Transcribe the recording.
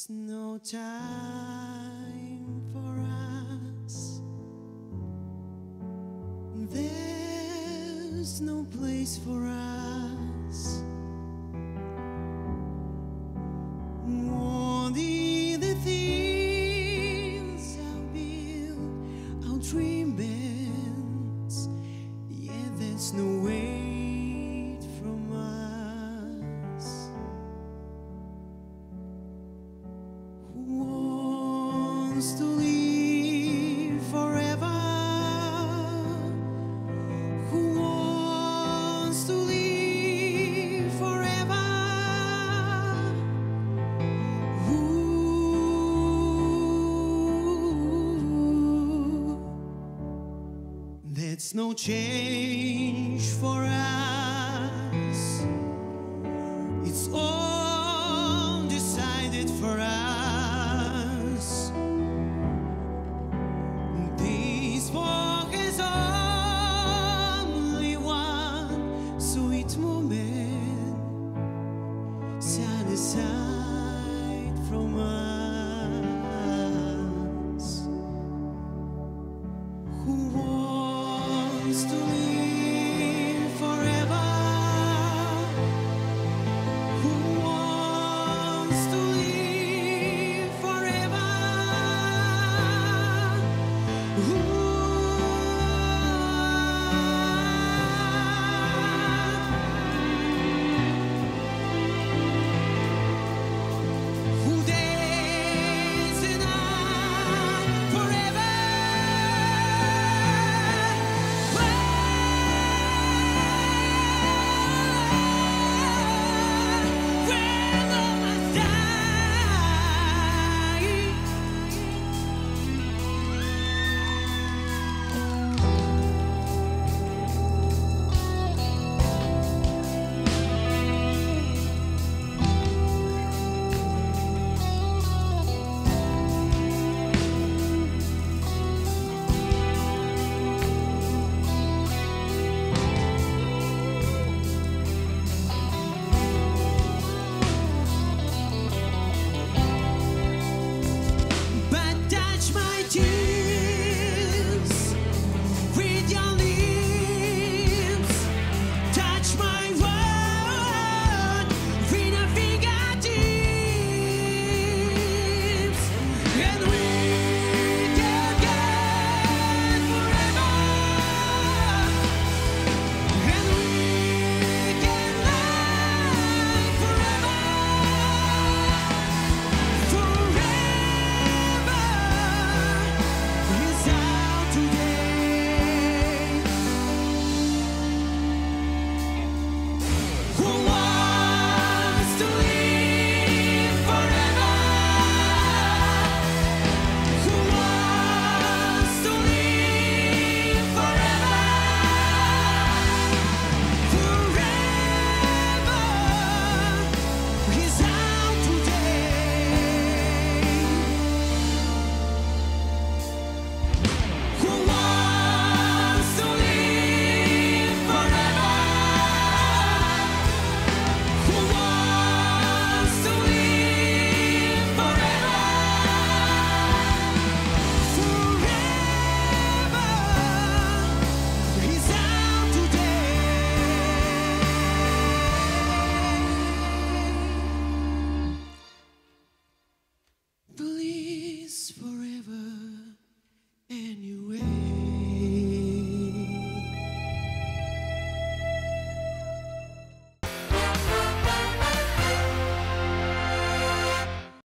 There's no time for us. There's no place for us. Only the things I build, our dream ends. Yeah, there's no that's no change for us. It's all decided for us. This walk is only one sweet moment set aside from us.